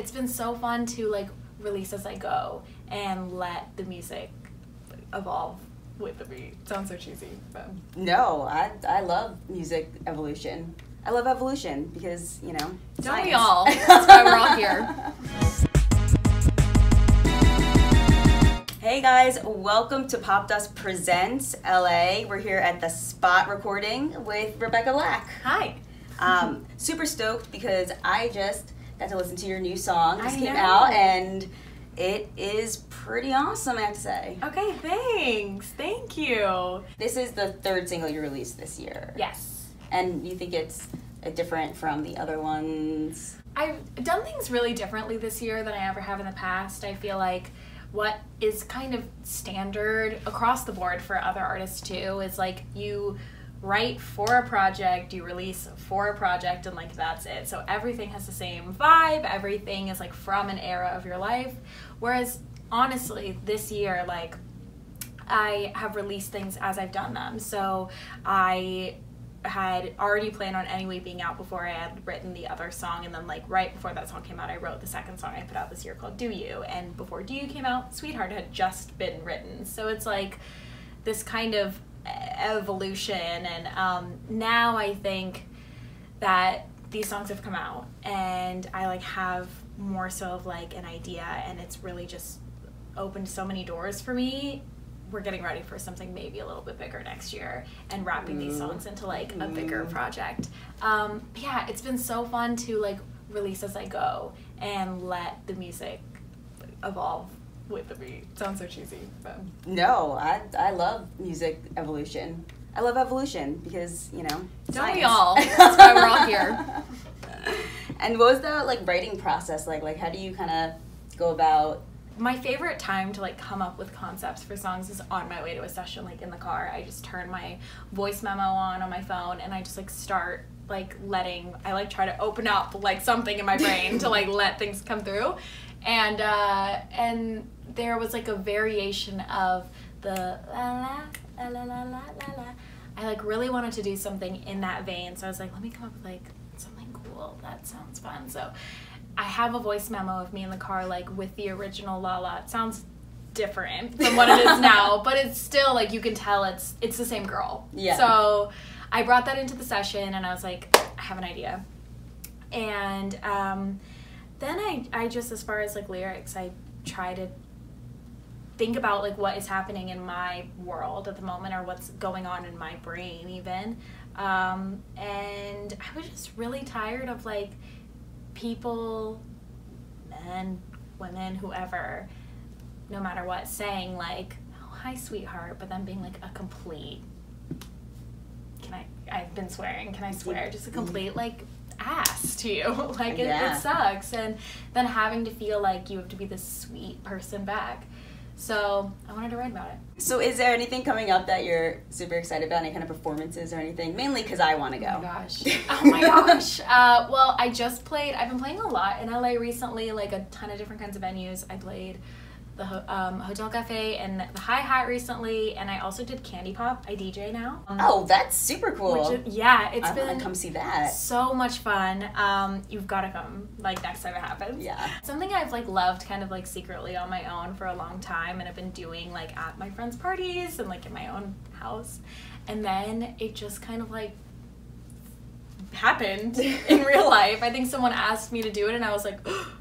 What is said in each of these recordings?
It's been so fun to like release as I go and let the music evolve with the beat. Sounds so cheesy, but No, I I love music evolution. I love evolution because you know. don't we all? That's why we're all here. Hey guys, welcome to Popdust Presents LA. We're here at the Spot recording with Rebecca Black. Hi. Um, super stoked because I just got to listen to your new song. Just I came know. out and it is pretty awesome, I have to say. Okay, thanks. Thank you. This is the third single you released this year. Yes. And you think it's uh, different from the other ones? I've done things really differently this year than I ever have in the past. I feel like what is kind of standard across the board for other artists too is like you write for a project, you release for a project, and like that's it. So everything has the same vibe, everything is like from an era of your life. Whereas honestly, this year, like I have released things as I've done them. So I had already planned on Anyway being out before I had written the other song, and then like right before that song came out, I wrote the second song I put out this year called Do You, and before Do You came out, Sweetheart had just been written. So it's like this kind of evolution, and um, now I think that these songs have come out, and I like have more so of like an idea, and it's really just opened so many doors for me. We're getting ready for something maybe a little bit bigger next year and wrapping these songs into like a bigger project. Um, yeah, it's been so fun to like release as I go and let the music evolve with the beat. Sounds so cheesy, but No, I I love music evolution. I love evolution because you know. don't we all? That's why we're all here. and what was the like writing process like? Like, how do you kind of go about? my favorite time to like come up with concepts for songs is on my way to a session like in the car i just turn my voice memo on on my phone and i just like start like letting i like try to open up like something in my brain to like let things come through and uh and there was like a variation of the la la la la la la la. I like really wanted to do something in that vein, so I was like, let me come up with like something cool. That sounds fun. So I have a voice memo of me in the car, like with the original La La. It sounds different from what it is now, but it's still like you can tell it's it's the same girl. Yeah. So I brought that into the session, and I was like, I have an idea, and um, then I I just as far as like lyrics, I try to think about like what is happening in my world at the moment or what's going on in my brain even um, and i was just really tired of like people, men, women, whoever, no matter what, saying like, "Oh, hi, sweetheart," but then being like a complete. Can I? I've been swearing. Can I swear? Just a complete like ass to you. like it, Yeah. it sucks, and then having to feel like you have to be this sweet person back. So I wanted to write about it. So, is there anything coming up that you're super excited about? Any kind of performances or anything? Mainly because I want to go. Oh my gosh. Oh my gosh. Uh, well, I just played, I've been playing a lot in LA recently, like a ton of different kinds of venues. I played the um, Hotel Cafe and the Hi Hat recently, and I also did Candy Pop. I DJ now. Um, Oh, that's super cool. is- yeah, it's I been come see that. so much fun. Um, you've got to come, like, next time it happens. Yeah. Something I've like loved kind of like secretly on my own for a long time and I've been doing like at my friends' parties and like in my own house. And then it just kind of like happened in real life. I think someone asked me to do it and I was like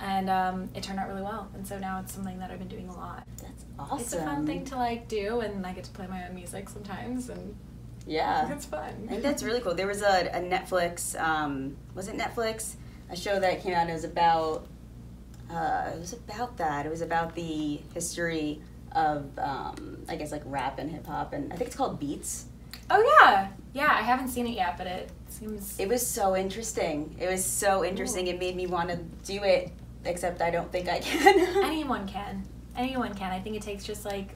and um, it turned out really well. And so now it's something that I've been doing a lot. That's awesome. It's a fun thing to like do and I get to play my own music sometimes and Yeah. it's fun. I think that's really cool. There was a, a Netflix, um, was it Netflix? A show that came out. It was about, uh, it was about that. It was about the history of, um, I guess, like rap and hip hop, and I think it's called Beats. Oh yeah. Yeah, I haven't seen it yet, but it seems It was so interesting. It was so interesting. It made me want to do it, except I don't think I can. anyone can anyone can i think it takes just like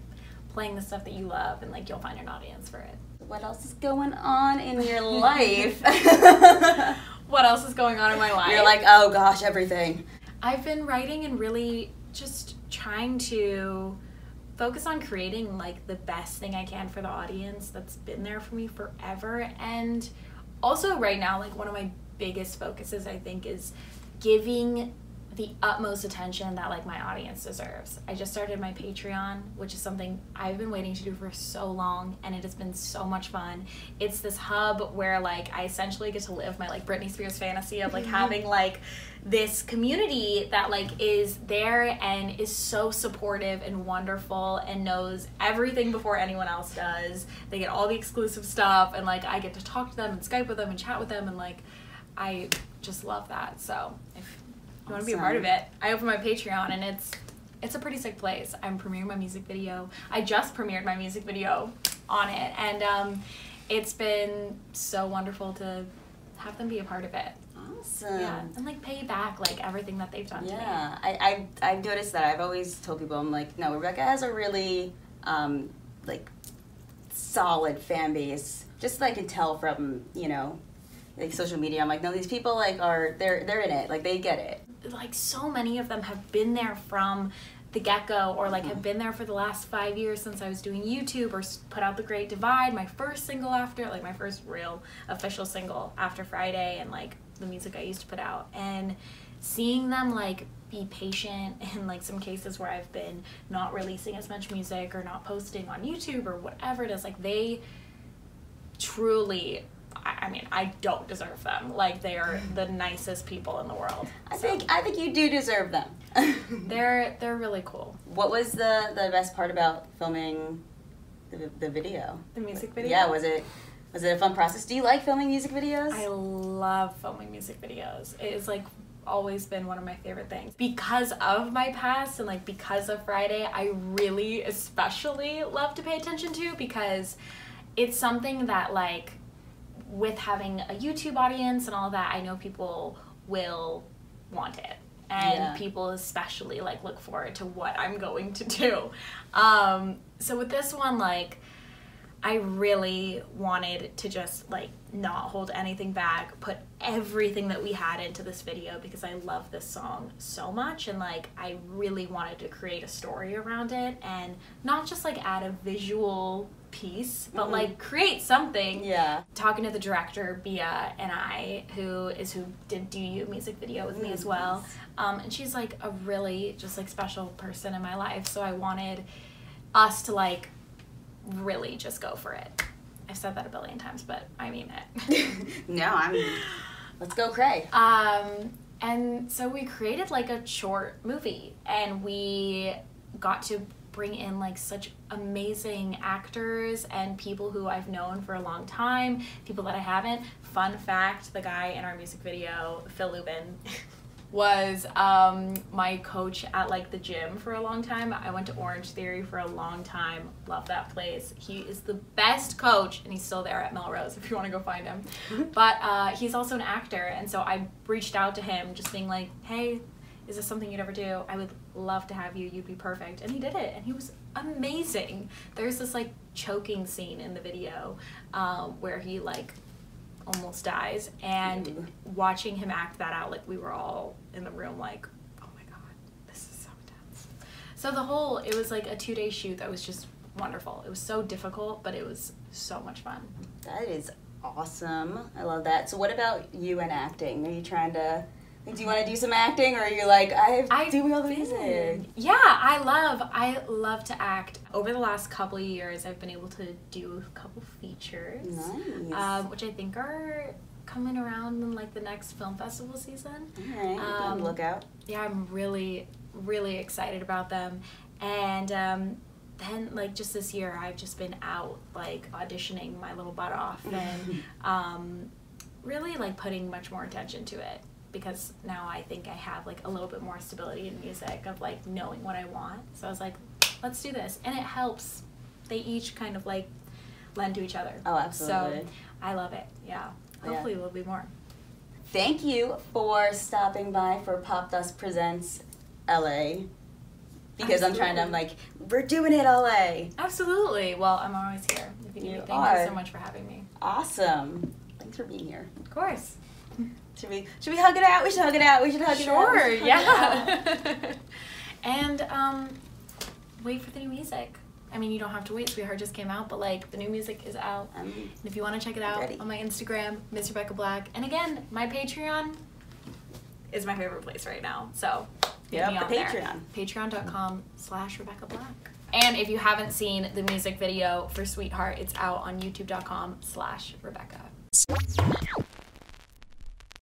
playing the stuff that you love and like you'll find an audience for it what else is going on in your life? what else is going on in my life You're like, oh gosh, everything. i've been writing and really just trying to focus on creating like the best thing i can for the audience that's been there for me forever and also right now like one of my biggest focuses i think is giving the utmost attention that like my audience deserves. I just started my Patreon, which is something I've been waiting to do for so long and it has been so much fun. It's this hub where like I essentially get to live my like Britney Spears fantasy of like mm-hmm. having like this community that like is there and is so supportive and wonderful and knows everything before anyone else does. They get all the exclusive stuff and like I get to talk to them and Skype with them and chat with them and like I just love that. So if you want to be a part of it, I open my Patreon and it's it's a pretty sick place. I'm premiering my music video. I just premiered my music video on it, and um, it's been so wonderful to have them be a part of it. Awesome. Yeah, and like pay back like everything that they've done. Yeah, I, I I've noticed that. I've always told people, I'm like, no, Rebecca has a really um, like solid fan base. Just like I can tell from you know like social media. I'm like, no, these people like are they're they're in it. Like they get it. Like so many of them have been there from the get go, or like have Mm-hmm. been there for the last five years since I was doing YouTube, or put out The Great Divide, my first single after, like my first real official single after Friday, and like the music I used to put out, and seeing them like be patient in like some cases where I've been not releasing as much music or not posting on YouTube or whatever it is, like they truly I mean, I don't deserve them. Like they are the nicest people in the world. I So, think I think you do deserve them. they're they're really cool. what was the the best part about filming the, the video? The music video. Yeah, was it was it a fun process? Do you like filming music videos? I love filming music videos. It is like always been one of my favorite things because of my past and like because of Friday. I really especially love to pay attention to because it's something that like with having a YouTube audience and all that, I know people will want it. And Yeah. people especially like look forward to what I'm going to do. Um, so with this one, like I really wanted to just like not hold anything back, put everything that we had into this video because I love this song so much and like I really wanted to create a story around it and not just like add a visual piece, but Mhm. like create something yeah. talking to the director Bia and I, who is who did Do You music video with me Mm, as well, um, and she's like a really just like special person in my life. So I wanted us to like really just go for it. I've said that a billion times, but I mean it. no, I'm. Let's go, Cray. Um, and so we created like a short movie, and we got to bring in like such amazing actors and people who I've known for a long time, people that I haven't. Fun fact: the guy in our music video, Phil Lubin. was um, my coach at like the gym for a long time. I went to Orangetheory for a long time. Love that place. He is the best coach, and he's still there at Melrose if you want to go find him. but uh, he's also an actor, and so I reached out to him, just being like, "Hey, is this something you'd ever do? I would love to have you. You'd be perfect." And he did it, and he was amazing. There's this like choking scene in the video um, where he like almost dies and Ooh. watching him act that out like we were all in the room like oh my god this is so intense so the whole it was like a two day shoot that was just wonderful it was so difficult but it was so much fun That is awesome. I love that. So, what about you and acting? Are you trying to? Do you want to do some acting, or are you like I'm I doing all the music? yeah i love i love to act over the last couple of years i've been able to do a couple features Nice. um, which i think are coming around in like the next film festival season all right. um, the lookout. yeah, I'm really, really excited about them. And um, then, like, just this year, I've just been out, like, auditioning my little butt off and um, really, like, putting much more attention to it because now I think I have, like, a little bit more stability in music of, like, knowing what I want. So I was like, let's do this. And it helps. They each kind of, like, lend to each other. Oh, absolutely. So I love it. Yeah. Yeah. Hopefully, there'll be more. Thank you for stopping by for Popdust Presents LA. Because I'm trying to, I'm like, we're doing it LA. Absolutely. Well, I'm always here. If you You. Thank are. you so much for having me. Awesome. Thanks for being here. Of course. Should we should we hug it out? We should hug it out. We should hug it out. Sure. It out. Yeah. and um, wait for the new music. I mean, you don't have to wait. Sweetheart just came out, but like the new music is out. Um, And if you want to check it out Ready. on my Instagram, Miss Rebecca Black, and again, my Patreon is my favorite place right now. So me the. Patreon. Patreon.com slash Rebecca Black. And if you haven't seen the music video for Sweetheart, it's out on youtube.com slash Rebecca.